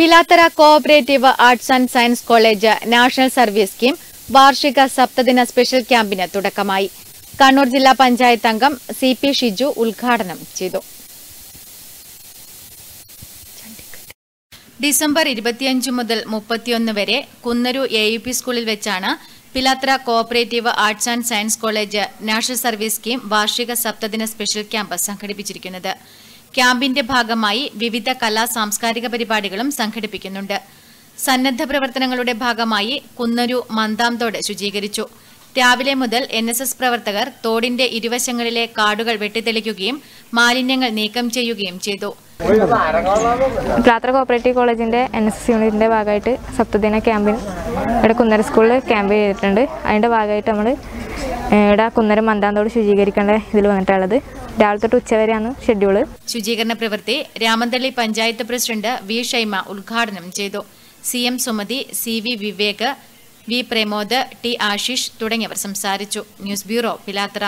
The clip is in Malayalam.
Pilathara cooperative arts and science college national service scheme വാർഷിക സപ്തദിന സ്പെഷ്യൽ ക്യാമ്പിന് തുടക്കമായി. കണ്ണൂർ ജില്ലാ പഞ്ചായത്ത് അംഗം സി പി ഷിജു ഉദ്ഘാടനം ചെയ്തു. ഡിസംബർ ഇരുപത്തിയഞ്ച് മുതൽ മുപ്പത്തിയൊന്ന് വരെ കുന്നരു എ യു പി സ്കൂളിൽ വെച്ചാണ് Pilathara cooperative arts and science college national service scheme വാർഷിക സപ്തദിന സ്പെഷ്യൽ ക്യാമ്പ് സംഘടിപ്പിച്ചിരിക്കുന്നത്. ക്യാമ്പിന്റെ ഭാഗമായി വിവിധ കലാ സാംസ്കാരിക പരിപാടികളും സംഘടിപ്പിക്കുന്നുണ്ട്. സന്നദ്ധ പ്രവർത്തനങ്ങളുടെ ഭാഗമായി കുന്നരു മന്താംതോട് ശുചീകരിച്ചു. രാവിലെ മുതൽ എൻ പ്രവർത്തകർ തോടിന്റെ ഇരുവശങ്ങളിലെ കാടുകൾ വെട്ടിത്തെളിക്കുകയും മാലിന്യങ്ങൾ നീക്കം ചെയ്യുകയും ചെയ്തു. പ്രാത്ര കോപ്പറേറ്റീവ് കോളേജിന്റെ എൻ എസ് എസ് യൂണിറ്റിന്റെ ഭാഗമായിട്ട് സപ്തദിന ക്യാമ്പിന് ഇവിടെ കുന്നര സ്കൂളിൽ ക്യാമ്പ് ചെയ്തിട്ടുണ്ട്. അതിന്റെ ഭാഗമായിട്ട് നമ്മൾ ഇവിടെ കുന്നരം മന്താന്തോട് ശുചീകരിക്കേണ്ട ഇതിൽ വന്നിട്ടുള്ളത്. രാവിലെ തൊട്ട് ഉച്ചവരെയാണ് ഷെഡ്യൂൾ ശുചീകരണ പ്രവൃത്തി രാമന്തള്ളി പഞ്ചായത്ത് പ്രസിഡന്റ് വി ഷൈമ ഉദ്ഘാടനം ചെയ്തു. C M Sumathi C V Vivek V Pramod T Ashish തുടങ്ങിയവർ സംസാരിച്ചു. News bureau Pilathara.